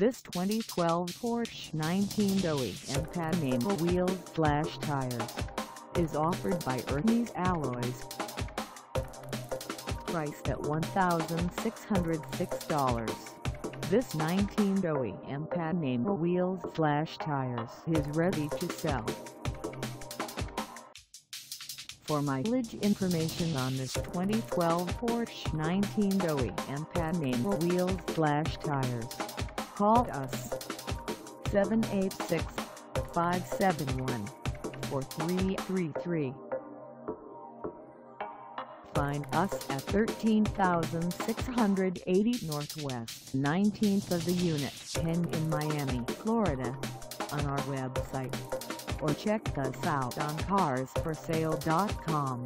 This 2012 Porsche 19 OEM Panamera wheels slash tires is offered by Ernie's Alloys. Priced at $1,606. This 19 OEM Panamera wheels slash tires is ready to sell. For mileage information on this 2012 Porsche 19 OEM Panamera wheels slash tires, call us 786-571-4333. Find us at 13680 Northwest 19th of the Unit 10 in Miami, Florida, on our website, or check us out on carsforsale.com.